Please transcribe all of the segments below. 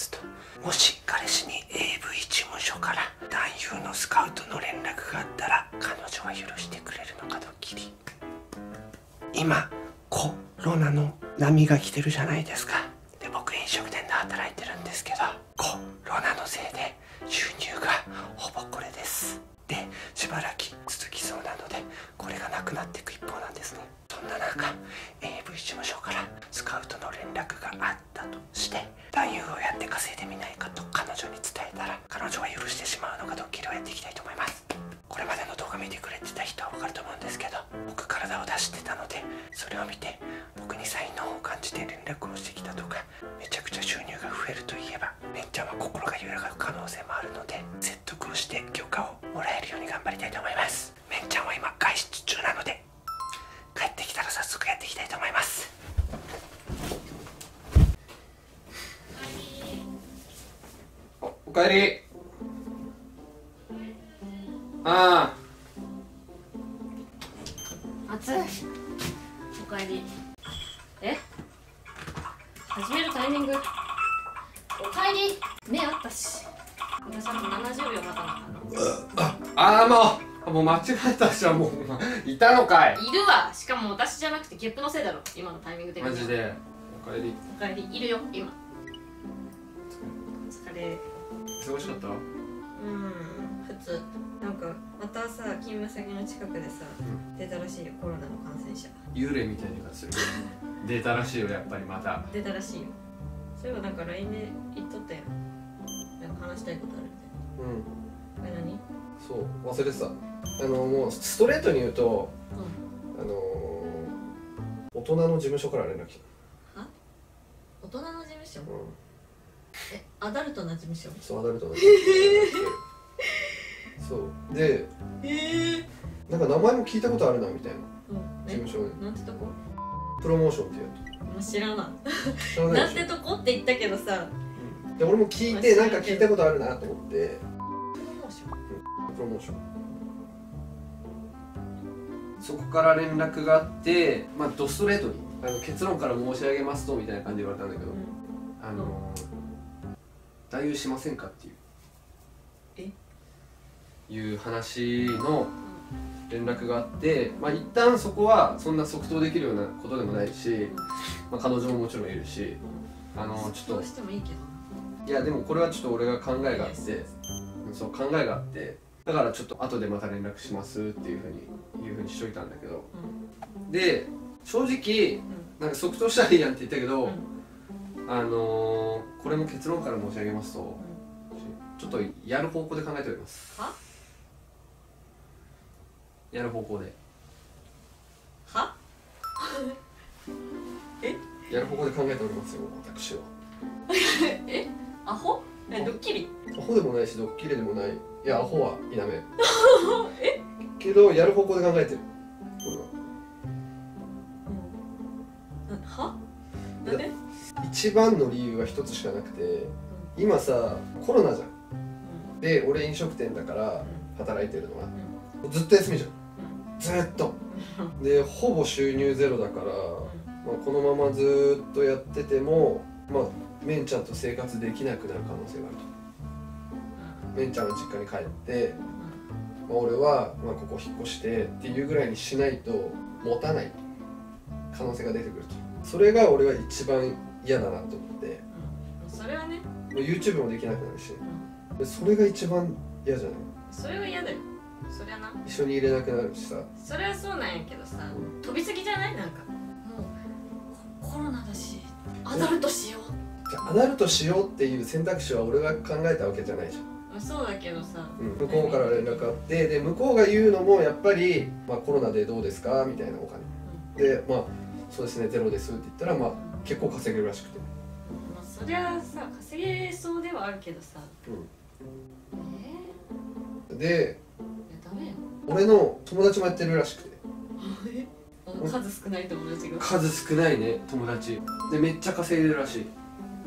ますと。もし彼氏に AV 事務所から男優のスカウトの連絡があったら彼女は許してくれるのかドッキリ今コロナの波が来てるじゃないですか。たのでそれを見て僕に才能を感じて連絡をしてきたとかめちゃくちゃ収入が増えるといえばめっちゃんは心が揺らがる可能性もあるので説得をして許可をもらえるように頑張りたいと思います。暑いおかえり。え？始めるタイミング。おかえり。目あったし。皆さんも70秒待たなかあああもうあもう間違えたじゃんもういたのかい。いるわ。しかも私じゃなくてゲップのせいだろ。今のタイミング的にマジで。おかえり。おかえり。いるよ今。お疲れ。忙しかった？うん普通なんかまたさ勤務先の近くでさ、出たらしいよコロナの感染者。幽霊みたいな感じする。出たらしいよやっぱりまた。出たらしいよ。そういえばなんか LINE で言っとったやん。なんか話したいことあるみうんたいな。これ何？そう忘れてた。あのもうストレートに言うとうん。あのー大人の事務所から連絡来大人の事務所？た、うん、えアダルトな事務所？そうアダルトの事務所 そう。でええ。なんか名前も聞いたことあるなみたいな。うん。事務所に。なんてとこ？プロモーションっていうもう知らない。知らないなんてとこ？って言ったけどさ。うん。で俺も聞いてなんか聞いたことあるなと思って。プロモーション。プロモーション。そこから連絡があってまあドストレートにあの結論から申し上げますとみたいな感じで言われたんだけど、あの代用しませんかっていういう話の連絡があってまあ一旦そこはそんな即答できるようなことでもないし、まあ、彼女ももちろんいるしあのちょっといやでもこれはちょっと俺が考えがあってうんそう考えがあってだからちょっと後でまた連絡しますっていうふうにいうふうにしといたんだけど。で正直なんか即答したらいいやんって言ったけど、あのー、これも結論から申し上げますと、ちょっとやる方向で考えております。は？やる方向で。は？やる方向で考えておりますよ私は。え？アホ？えドッキリ？アホでもないしドッキリでもない。いやアホは否め え？けどやる方向で考えてる。これは。うん。は？なんで？一番の理由は一つしかなくて今さコロナじゃん。で俺飲食店だから働いてるのは。ずっと休みじゃんずっと。でほぼ収入ゼロだから、まあ、このままずっとやっててもまあメンちゃんと生活できなくなる可能性があると。メンちゃんは実家に帰って、まあ、俺は、まあ、ここ引っ越してっていうぐらいにしないと持たない可能性が出てくると。それが俺は一番嫌だなと思って。それはね。もう YouTube もできなくなるし。でそれが一番嫌じゃない？それは嫌だよそりゃな。一緒に入れなくなるしさ。それはそうなんやけどさ飛びすぎじゃない？なんか。もうココロナだしアダルトしよう。じゃあアダルトしようっていう選択肢は俺が考えたわけじゃないじゃん。まあそうだけどさ、うん。向こうから連絡あってで向こうが言うのもやっぱり、まあ、コロナでどうですか？みたいなお金。でまあそうですねゼロですって言ったらまあ結構稼げるらしくて。まあそりゃさ稼げそうではあるけどさ。えでー、いやダメよ俺の友達もやってるらしくて。数少ない友達が。数少ないね友達。でめっちゃ稼いでるらしい。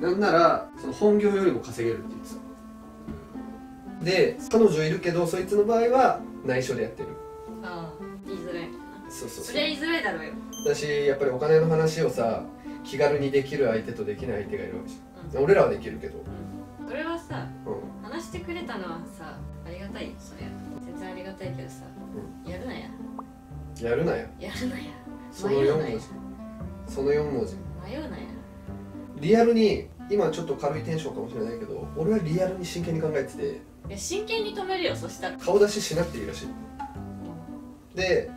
なんならその本業よりも稼げるって言ってた。で彼女いるけどそいつの場合は内緒でやってる。ああ言いづらい。そうそうそりゃ言いづらいだろうよ。だしやっぱりお金の話をさ気軽にできる相手とできない相手がいるわけじゃん。俺らはできるけど。うん。それはさうん。話してくれたのはさありがたいよそりゃ全然ありがたいけどさ、やるなや。やるなよやるなや。その4迷うなや。文字その4文字。迷うなや。リアルに今ちょっと軽いテンションかもしれないけど俺はリアルに真剣に考えてて。いや真剣に止めるよそしたら。顔出ししなくていいらしい。で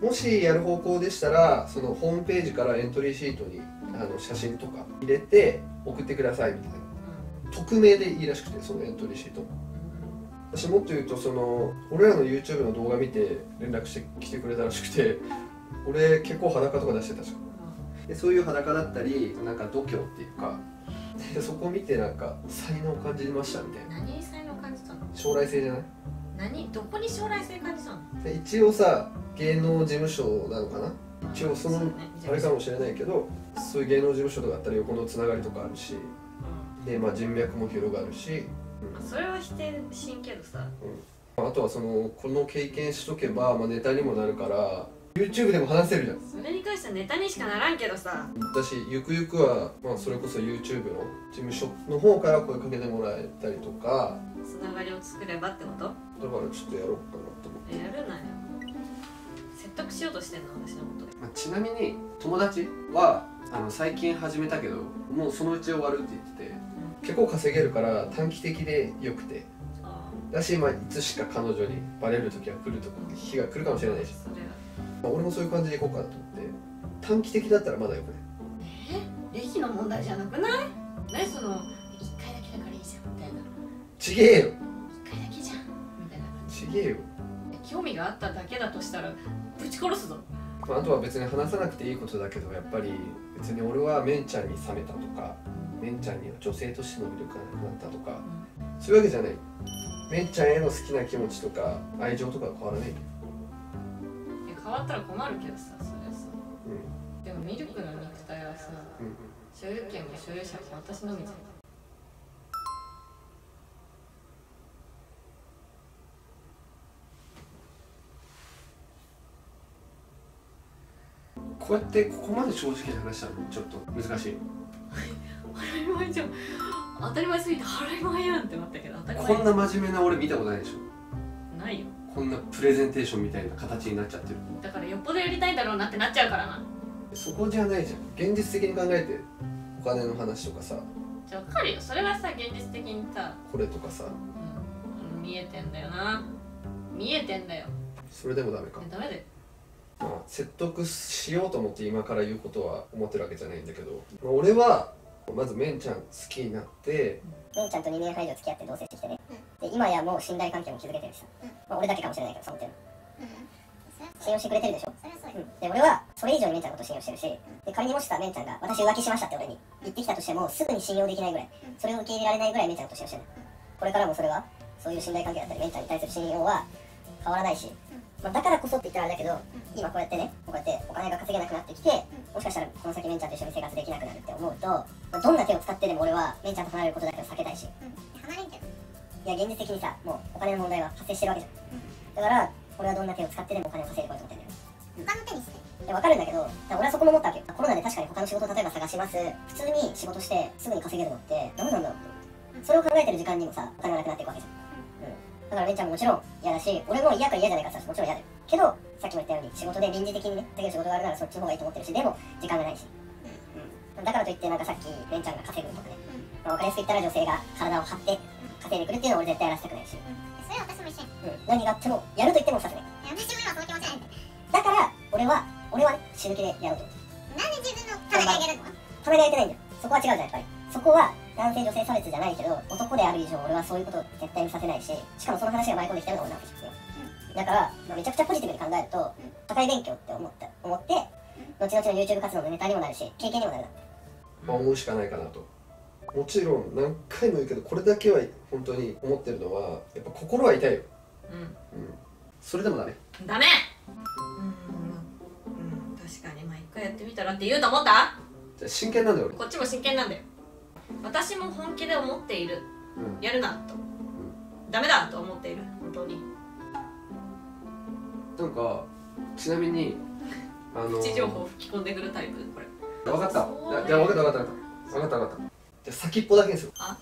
もしやる方向でしたらそのホームページからエントリーシートにあの写真とか入れて送ってくださいみたいな。匿名でいいらしくてそのエントリーシート私もっと言うとその俺らの YouTube の動画見て連絡してきてくれたらしくて俺結構裸とか出してたじゃん。でそういう裸だったりなんか度胸っていうかでそこ見てなんか才能を感じましたみたいな。何に才能感じたの？将来性じゃない？何？どこに将来性感じたの？で一応さ芸能事務所なのかな？一応そのあれかもしれないけどそういう芸能事務所とかあったら横のつながりとかあるしで、まあ、人脈も広がるしうんそれは否定しんけどさ。あとはそのこの経験しとけば、まあ、ネタにもなるから YouTube でも話せるじゃん。それに関してはネタにしかならんけどさ。私ゆくゆくは、まあ、それこそ YouTube の事務所の方から声かけてもらえたりとか。つながりを作ればってこと？だからちょっとやろうかなと思って。やるなよ。説得しようとしてんの？私のこと。まあ、ちなみに友達はあの最近始めたけどもうそのうち終わるって言ってて結構稼げるから短期的でよくて。あだし、まあ、いつしか彼女にバレる時が来ると日が来るかもしれないし、まあ、俺もそういう感じでいこうかなと思って短期的だったらまだよくねえ歴の問題じゃなくない？何その一回だけだからいいじゃんみたいな。ちげえよ。一回だけじゃんみたいな。ちげえよ、興味があっただけだとしたらぶち殺すぞ。まあ、あとは別に話さなくていいことだけどやっぱり別に俺はメンちゃんに冷めたとかメンちゃんには女性としての魅力がなくなったとかそういうわけじゃない。メンちゃんへの好きな気持ちとか愛情とかは変わらない？変わったら困るけどさそれはさ。うでもミルクの肉体はさんうん所有権も所有者も私のみじゃん。こうやってここまで正直に話したの？ちょっと難しい前じゃん当たり前すぎて払い前やんって思ったけど当たり前こんな真面目な俺見たことないでしょ。ないよ。こんなプレゼンテーションみたいな形になっちゃってる。だからよっぽどやりたいんだろうなってなっちゃうからな。そこじゃないじゃん。現実的に考えてお金の話とかさ。じゃあ分かるよ。それはさ現実的にさ、これとかさ。うん、見えてんだよな。見えてんだよ。それでもダメか。えダメだよ。まあ、説得しようと思って今から言うことは思ってるわけじゃないんだけど、まあ、俺はまずメンちゃん好きになってメンちゃんと2年半以上付き合って同棲してきてね、で今やもう信頼関係も築けてるし。さ、まあ、俺だけかもしれないけどそう思ってる信用してくれてるでしょ、うん、で俺はそれ以上にメンちゃんのこと信用してるしで仮にもしさメンちゃんが私浮気しましたって俺に言ってきたとしてもすぐに信用できないぐらい。それを受け入れられないぐらいメンちゃんのこと信用してる。これからもそれはそういう信頼関係だったりメンちゃんに対する信用は変わらないし、まあ、だからこそって言ったらあれだけど今こうやってねこうやってお金が稼げなくなってきてもしかしたらこの先メンちゃんと一緒に生活できなくなるって思うと、まあどんな手を使ってでも俺はメンちゃんと離れることだけは避けたいし離れんけどいや現実的にさもうお金の問題は発生してるわけじゃん。だから俺はどんな手を使ってでもお金を稼いでこようと思ってるん。だよ他の手にしていや分かるんだけど俺はそこも思ったわけよ。コロナで確かに他の仕事を例えば探します普通に仕事してすぐに稼げるのってダメなんだろうってそれを考えてる時間にもさお金がなくなっていくわけじゃん、うん、だからめんちゃんももちろん嫌だし俺も嫌か嫌じゃないかって言ったらもちろん嫌だよけどさっきも言ったように仕事で臨時的にねできる仕事があるならそっちの方がいいと思ってるしでも時間がないし、うん、だからといってなんかさっきめんちゃんが稼ぐとかね、まあ、分かりやすく言ったら女性が体を張って稼いでくるっていうのは俺絶対やらせたくないし、それは私も一緒やうん、何があってもやると言ってもさせない私も今その気持ちなんで。だから俺は俺はね死ぬ気でやろうと思ってなんで自分のためにあげるの？ためられてないんだよ。そこは違うじゃんやっぱり。そこは男性女性差別じゃないけど男である以上俺はそういうことを絶対にさせないししかもその話が舞い込んできたのが俺なわけじゃんだから、まあ、めちゃくちゃポジティブに考えると社会勉強って思った思って後々の YouTube 活動のネタにもなるし経験にもなるな。まあ、思うしかないかなと。もちろん何回も言うけどこれだけは本当に思ってるのはやっぱ心は痛いよ、ううん、それでもダメ。んダメ。うん、うん、確かに。まあ一回やってみたらって言うと思った？じゃあ真剣なんだよ。こっちも真剣なんだよ。私も本気で思っている。俺、うん、やるなと、ダメだと思っている。本当になんかちなみにあのプチ情報吹き込んでくるタイプ？これ。分かった。じゃ分かった分かった。分かった分かった。じゃあ先っぽだけにするあ。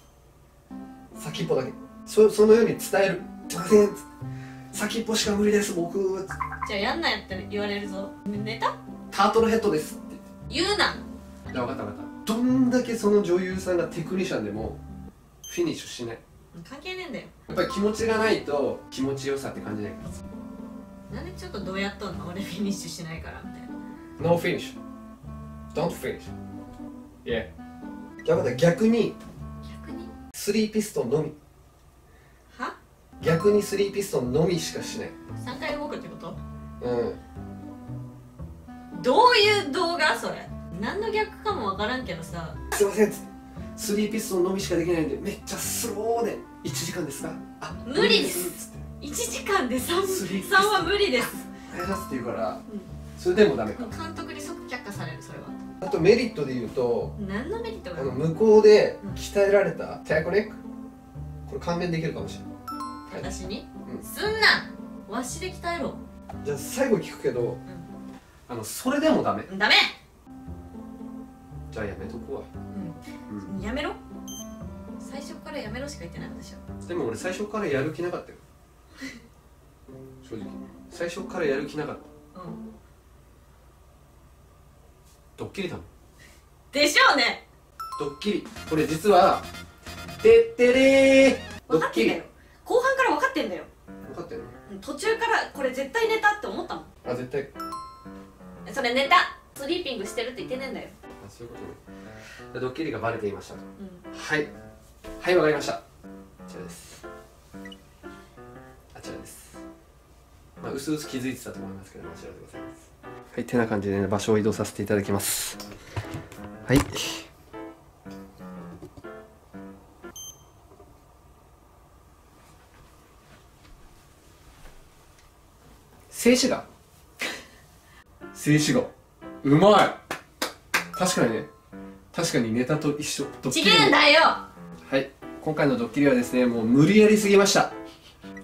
先っぽだけ。そそのように伝える。すいません。先っぽしか無理です僕。じゃあやんなやって言われるぞ。ネタ？タートルヘッドですって。言うな。じゃあ分かった分かった。どんだけその女優さんがテクニシャンでもフィニッシュしない。関係ねえんだよ。やっぱり気持ちがないと気持ちよさって感じないからなんでちょっとどうやっとんの？俺フィニッシュしないからみたいな。No finish. Don't finish. Yeah. じゃあまた逆に？逆に3ピストンのみ。は？逆に3ピストンのみしかしない。3回動くってこと？うん。どういう動画それ？何の逆かもわからんけどさ。すいません。っつって3ピストンのみしかできないんでめっちゃスローで。1時間ですか？あ無理です。っつって1時間で 3, スリー3は無理です。お願いしますって言うから、それでもダメか。監督に即却下されるそれは。あとメリットで言うと何のメリットがあの向こうで鍛えられたテクニック？これ関連できるかもしれない私に、うん。すんな！わしで鍛えろ。じゃあ最後聞くけど、あのそれでもダメ？ダメ！じゃあやめとくわ、うん。やめろ。最初からやめろしか言ってない私は。でも俺最初からやる気なかったよ 正直。最初からやる気なかった。うんドッキリだもん。でしょうね。ドッキリ。これ実は「てってれー」ドッキリ分かってんだよ。後半から分かってんだよ。分かったよねうん途中からこれ絶対ネタって思ったもん。あ絶対。それネタ。スリーピングしてるって言ってねえんだよ。あそういうことね。ドッキリがバレていましたと。うん。はい。はいわかりました。こちらです。あちらですまあ薄々気づいてたと思いますけどあちらでございます。はいてな感じで、ね、場所を移動させていただきます。はい。静止画。静止画。うまい。確かにね。確かにネタと一緒。ドッちキリもげえんだよ。はい。今回のドッキリはですねもう無理やりすぎました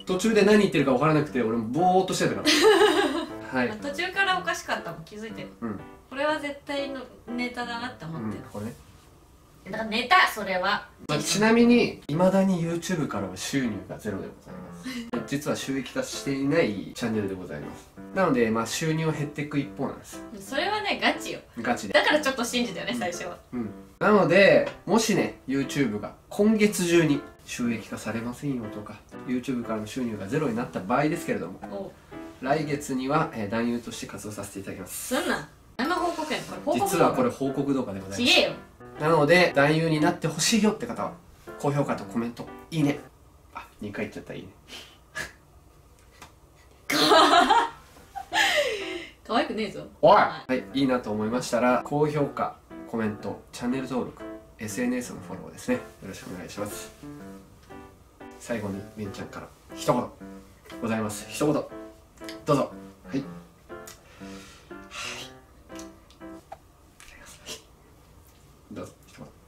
途中で何言ってるか分からなくて俺もぼーっとしてたから。はい、途中からおかしかったもん気づいて。るうん。これは絶対のネタだなって思うって。る、んこれね、だからネタそれは。まあ、ちなみにいまだに YouTube からは収入がゼロでございます。実は収益化していないチャンネルでございます。なのでまあ収入は減っていく一方なんです。それはねガチよ。ガチで。だからちょっと信じたよね最初は。うん。なのでもしね YouTube が今月中に収益化されませんよとか YouTube からの収入がゼロになった場合ですけれども来月には、えー男優として活動させていただきます。すんな何の報告やこれ報告実はこれ報告動画でございます。なので男優になってほしいよって方は高評価とコメント。いいね。あ2回言っちゃったいいね。可愛くねえぞ。おい、ははい、いいなと思いましたら高評価コメントチャンネル登録 SNS のフォローですね。よろしくお願いします最後にめんちゃんから一言ございます。一言。どうぞ。はい。はい。どうぞ。一言。